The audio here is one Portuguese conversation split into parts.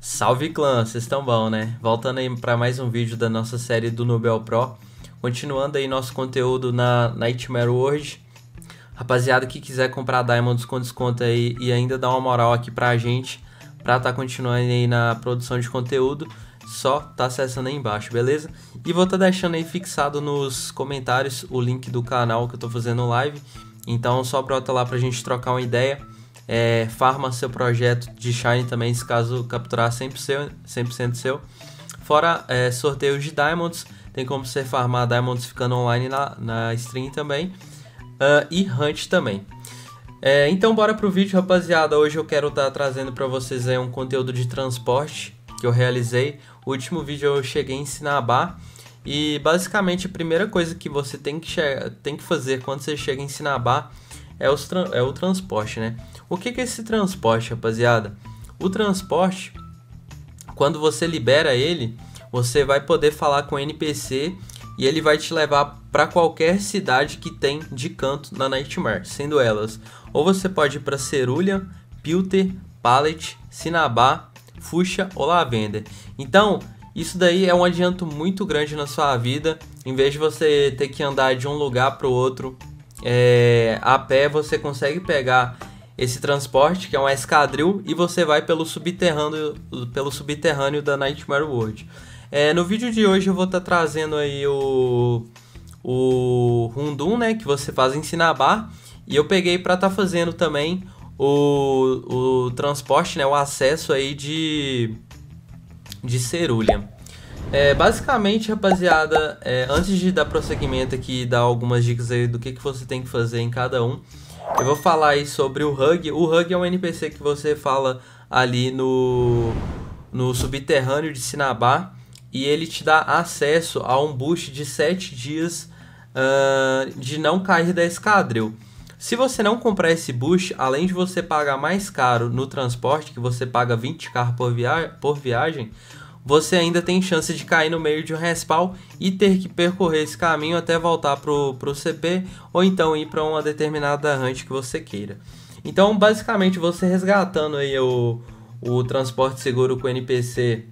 Salve clã, vocês estão bom, né? Voltando aí para mais um vídeo da nossa série do Nobel Pro. Continuando aí nosso conteúdo na Nightmare World. Rapaziada que quiser comprar Diamonds com desconto aí e ainda dar uma moral aqui pra gente, pra tá continuando aí na produção de conteúdo, só tá acessando aí embaixo, beleza? E vou tá deixando aí fixado nos comentários o link do canal que eu tô fazendo live. Então só brota lá pra gente trocar uma ideia é, farma seu projeto de Shine também, se caso capturar 100%, seu, 100 seu. Fora é, sorteios de Diamonds, tem como você farmar Diamonds ficando online na, na stream também. Uh, e Hunt também. É, então bora pro vídeo, rapaziada. Hoje eu quero estar tá trazendo para vocês aí um conteúdo de transporte que eu realizei. O último vídeo eu cheguei em Sinabá. E basicamente a primeira coisa que você tem que, tem que fazer quando você chega em Sinabá é, os é o transporte, né? O que, que é esse transporte, rapaziada? O transporte, quando você libera ele, você vai poder falar com o NPC e ele vai te levar para qualquer cidade que tem de canto na Nightmare, sendo elas ou você pode ir para Cerulha, Pilter, Pallet, Sinabá, Fuxa ou Lavender. Então, isso daí é um adianto muito grande na sua vida. Em vez de você ter que andar de um lugar para o outro é, a pé, você consegue pegar esse transporte, que é um escadril, e você vai pelo subterrâneo, pelo subterrâneo da Nightmare World. É, no vídeo de hoje eu vou estar tá trazendo aí o, o Rundum, né, que você faz em Sinabar, e eu peguei para estar tá fazendo também o, o transporte, né, o acesso aí de, de Cerulha. É, basicamente, rapaziada, é, antes de dar prosseguimento aqui e dar algumas dicas aí do que, que você tem que fazer em cada um, eu vou falar aí sobre o Hug. O Hug é um NPC que você fala ali no, no subterrâneo de Sinabá e ele te dá acesso a um boost de 7 dias uh, de não cair da escadril. Se você não comprar esse boost, além de você pagar mais caro no transporte, que você paga 20 carros por, via por viagem, você ainda tem chance de cair no meio de um respawn e ter que percorrer esse caminho até voltar pro, pro CP ou então ir para uma determinada hunt que você queira. Então, basicamente, você resgatando aí o, o transporte seguro com NPC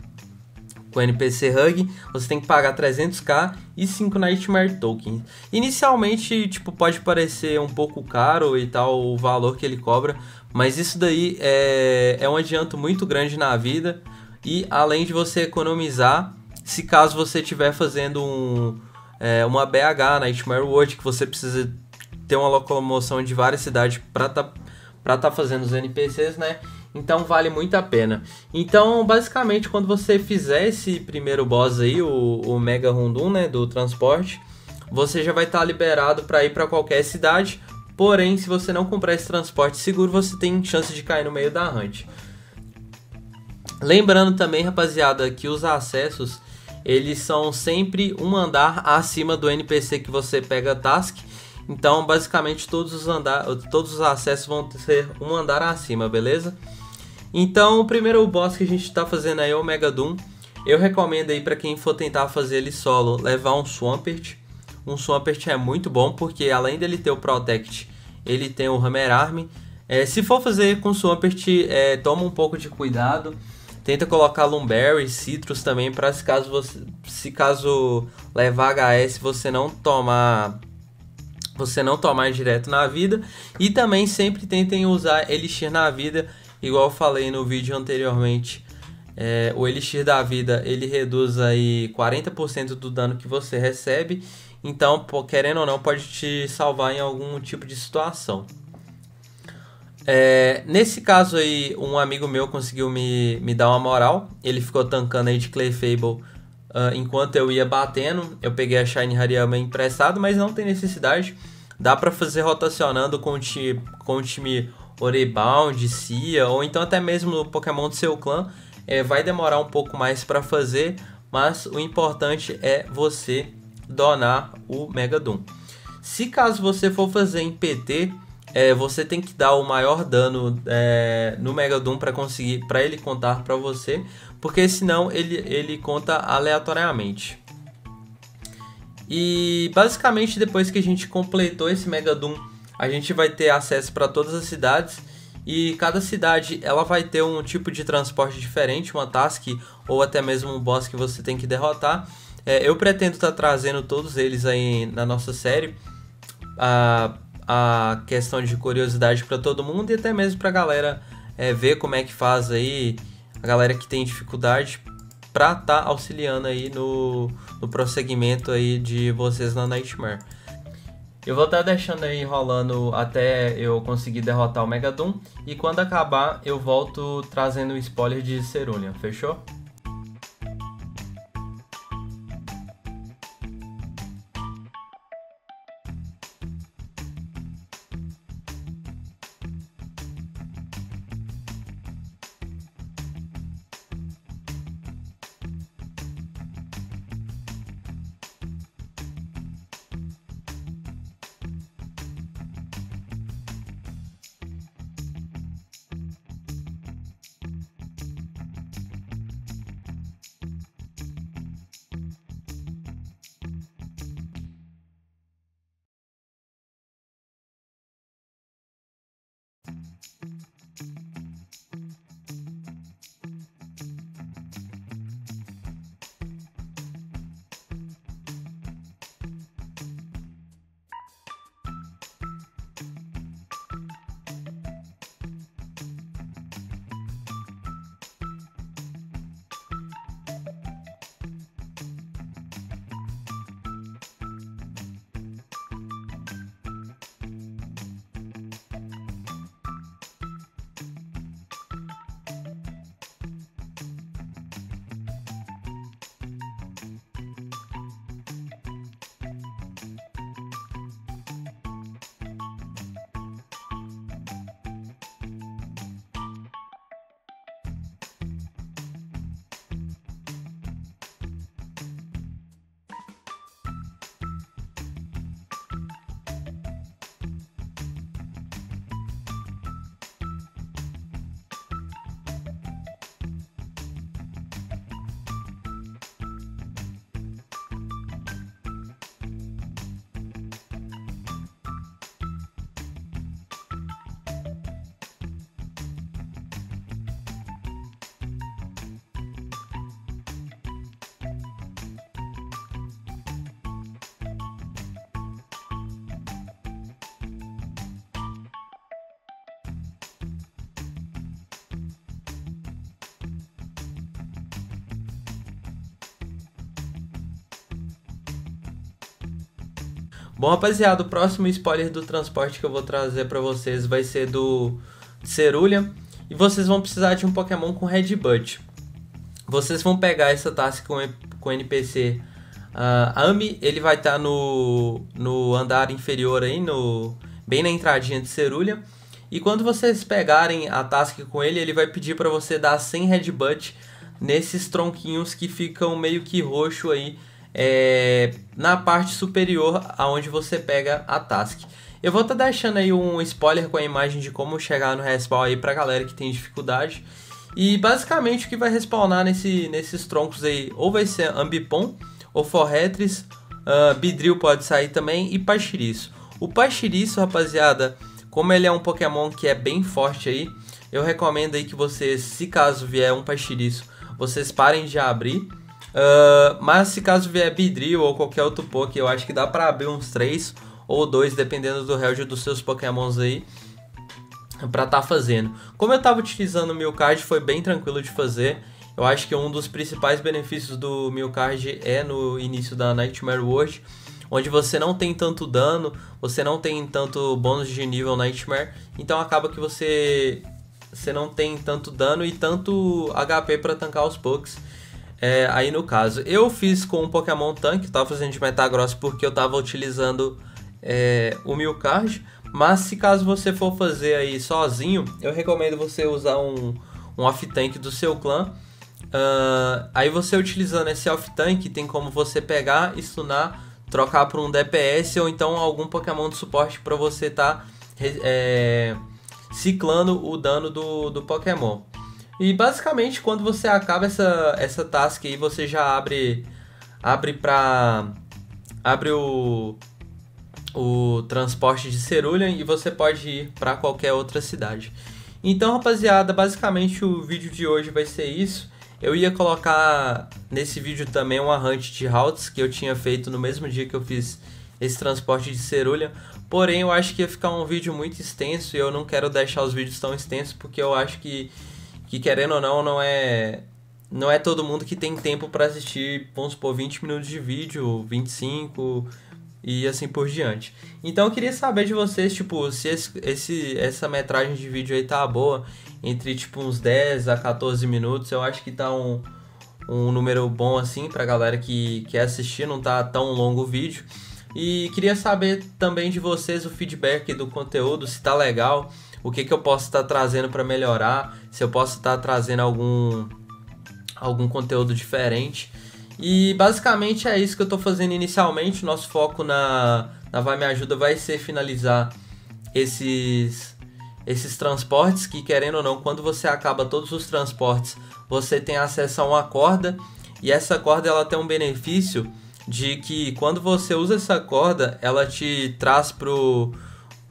com NPC Hug, você tem que pagar 300k e 5 Nightmare Tokens. Inicialmente, tipo, pode parecer um pouco caro e tal o valor que ele cobra, mas isso daí é, é um adianto muito grande na vida e além de você economizar, se caso você estiver fazendo um, é, uma BH Nightmare World, que você precisa ter uma locomoção de várias cidades para tá, para tá fazendo os NPCs, né? Então vale muito a pena. Então, basicamente, quando você fizer esse primeiro boss aí, o, o Mega Rundum, né, do transporte, você já vai estar tá liberado para ir para qualquer cidade. Porém, se você não comprar esse transporte seguro, você tem chance de cair no meio da hunt. Lembrando também, rapaziada, que os acessos eles são sempre um andar acima do NPC que você pega task. Então, basicamente, todos os, andar, todos os acessos vão ser um andar acima, beleza? Então, o primeiro boss que a gente está fazendo aí é o Mega Doom. Eu recomendo aí para quem for tentar fazer ele solo, levar um Swampert. Um Swampert é muito bom porque além dele ter o Protect, ele tem o Hammer Arm. É, se for fazer com Swampert, é, toma um pouco de cuidado Tenta colocar Lumberry, Citrus também, para se caso você, se caso levar HS você não tomar você não tomar direto na vida e também sempre tentem usar Elixir na vida, igual eu falei no vídeo anteriormente. É, o Elixir da vida ele reduz aí 40% do dano que você recebe, então querendo ou não pode te salvar em algum tipo de situação. É, nesse caso aí, um amigo meu conseguiu me, me dar uma moral. Ele ficou tancando aí de Clay Fable uh, enquanto eu ia batendo. Eu peguei a Shine Hariyama emprestado, mas não tem necessidade. Dá para fazer rotacionando com o time, com o time Orebound, Cia, ou então até mesmo no Pokémon do seu clã. É, vai demorar um pouco mais para fazer, mas o importante é você donar o Mega Doom. Se caso você for fazer em PT, é, você tem que dar o maior dano é, no Mega Doom para conseguir, para ele contar para você, porque senão ele, ele conta aleatoriamente. E basicamente depois que a gente completou esse Mega Doom, a gente vai ter acesso para todas as cidades E cada cidade ela vai ter um tipo de transporte diferente, uma task ou até mesmo um boss que você tem que derrotar. É, eu pretendo estar tá trazendo todos eles aí na nossa série. A, a questão de curiosidade para todo mundo e até mesmo para a galera é, ver como é que faz aí, a galera que tem dificuldade para estar tá auxiliando aí no, no prosseguimento aí de vocês na Nightmare. Eu vou estar tá deixando aí rolando até eu conseguir derrotar o Megadon e quando acabar eu volto trazendo o spoiler de Cerulean, fechou? Bom, rapaziada, o próximo spoiler do transporte que eu vou trazer para vocês vai ser do Cerulean. E vocês vão precisar de um Pokémon com Headbutt. Vocês vão pegar essa taça com, com NPC uh, Ami, ele vai estar tá no, no andar inferior aí, no, bem na entradinha de Cerulean. E quando vocês pegarem a task com ele, ele vai pedir para você dar 100 Headbutt nesses tronquinhos que ficam meio que roxo aí é, na parte superior aonde você pega a task. Eu vou estar tá deixando aí um spoiler com a imagem de como chegar no respawn aí pra galera que tem dificuldade. E basicamente o que vai respawnar nesse, nesses troncos aí ou vai ser Ambipom, ou Forretris, uh, Bidril pode sair também e Pachiriço. O Pachiriço, rapaziada, como ele é um Pokémon que é bem forte aí, eu recomendo aí que vocês, se caso vier um Pachiriço, vocês parem de abrir Uh, mas se caso vier Bidril ou qualquer outro Poké, eu acho que dá pra abrir uns 3 ou 2, dependendo do range dos seus Pokémons aí, pra tá fazendo. Como eu tava utilizando o Milcard, foi bem tranquilo de fazer. Eu acho que um dos principais benefícios do Milcard é no início da Nightmare World, onde você não tem tanto dano, você não tem tanto bônus de nível Nightmare, então acaba que você, você não tem tanto dano e tanto HP para tancar os Pokés. É, aí no caso, eu fiz com um Pokémon Tank, tava fazendo de Metagross porque eu tava utilizando é, o Milcard. Mas se caso você for fazer aí sozinho, eu recomendo você usar um, um off-tank do seu clã. Uh, aí você utilizando esse off-tank, tem como você pegar, stunar, trocar por um DPS ou então algum Pokémon de suporte para você estar tá, é, ciclando o dano do, do Pokémon. E basicamente quando você acaba essa, essa task aí, você já abre abre para abre o o transporte de Cerulean e você pode ir para qualquer outra cidade. Então, rapaziada, basicamente o vídeo de hoje vai ser isso. Eu ia colocar nesse vídeo também uma hunt de routes que eu tinha feito no mesmo dia que eu fiz esse transporte de cerulha. Porém, eu acho que ia ficar um vídeo muito extenso e eu não quero deixar os vídeos tão extensos porque eu acho que, que querendo ou não, não é não é todo mundo que tem tempo para assistir, vamos supor, 20 minutos de vídeo, 25 e assim por diante. Então eu queria saber de vocês, tipo, se esse, essa metragem de vídeo aí tá boa, entre tipo uns 10 a 14 minutos, eu acho que tá um, um número bom assim pra galera que quer assistir, não tá tão longo o vídeo. E queria saber também de vocês o feedback do conteúdo, se tá legal, o que, que eu posso estar tá trazendo para melhorar, se eu posso estar tá trazendo algum algum conteúdo diferente. E basicamente é isso que eu estou fazendo inicialmente. Nosso foco na, na Vai Me Ajuda vai ser finalizar esses, esses transportes que, querendo ou não, quando você acaba todos os transportes, você tem acesso a uma corda. E essa corda ela tem um benefício de que quando você usa essa corda, ela te traz pro,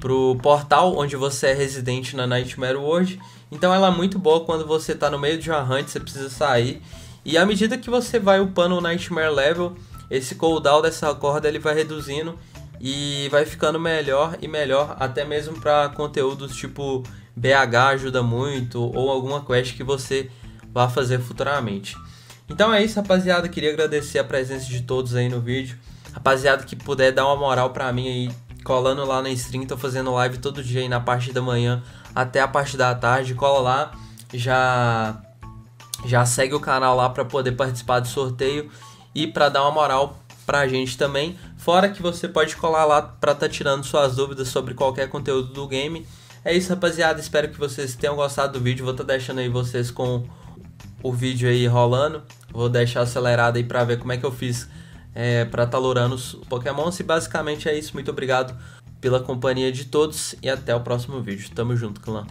pro portal onde você é residente na Nightmare World então ela é muito boa quando você está no meio de uma hunt, você precisa sair. E à medida que você vai upando o Nightmare Level, esse cooldown dessa corda ele vai reduzindo e vai ficando melhor e melhor, até mesmo para conteúdos tipo BH ajuda muito ou alguma quest que você vá fazer futuramente. Então é isso, rapaziada. Queria agradecer a presença de todos aí no vídeo. Rapaziada que puder dar uma moral pra mim aí, colando lá na stream, tô fazendo live todo dia aí na parte da manhã até a parte da tarde. Cola lá, já já segue o canal lá para poder participar do sorteio e para dar uma moral pra gente também. Fora que você pode colar lá para tá tirando suas dúvidas sobre qualquer conteúdo do game. É isso, rapaziada. Espero que vocês tenham gostado do vídeo. Vou estar tá deixando aí vocês com o vídeo aí rolando. Vou deixar acelerado aí para ver como é que eu fiz é, para estar os Pokémon. E basicamente é isso. Muito obrigado pela companhia de todos e até o próximo vídeo. Tamo junto, clã.